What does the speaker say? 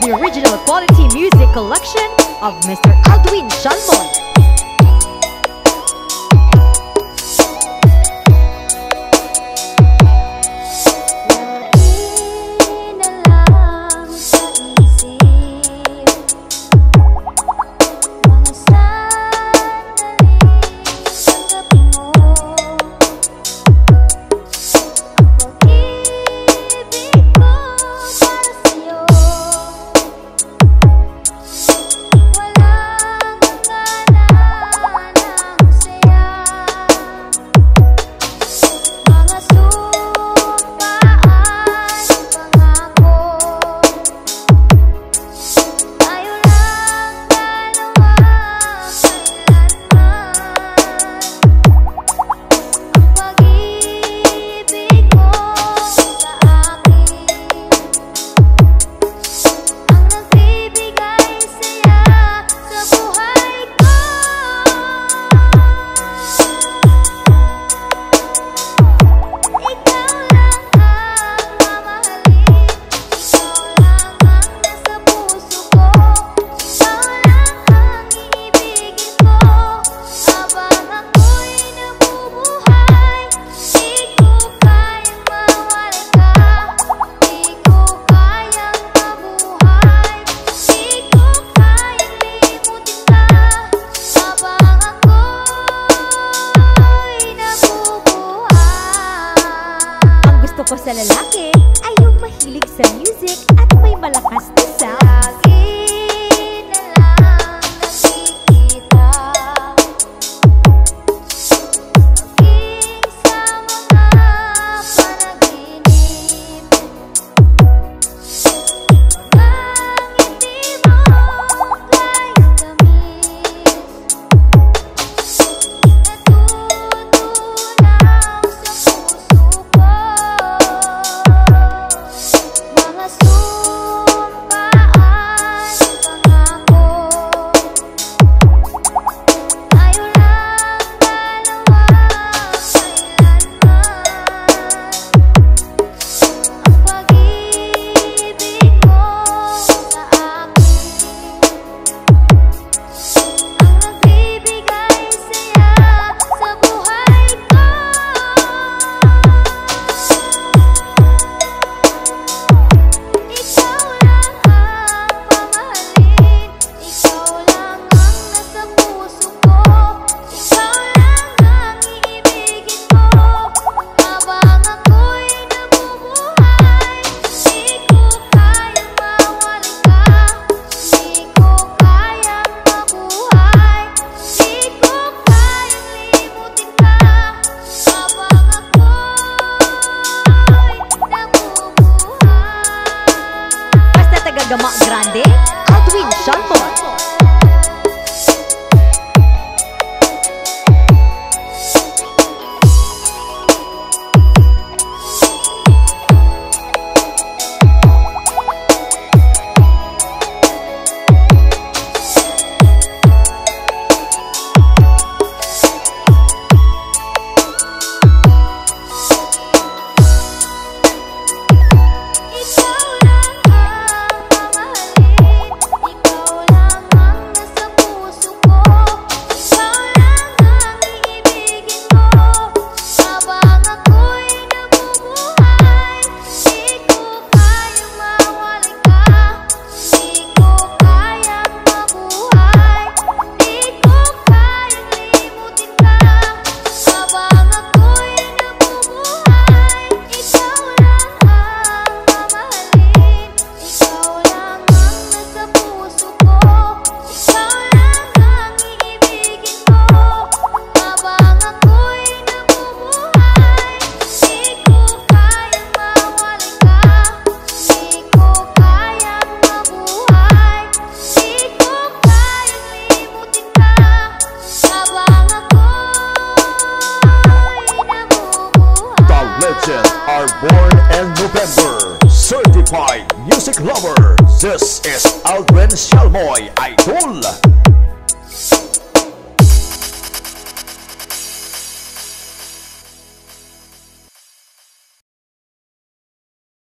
the original quality music collection of Mr. Aldwin Sialmoy. Celular. Are born in November. Certified music lover. This is Aldwin Sialmoy Idol.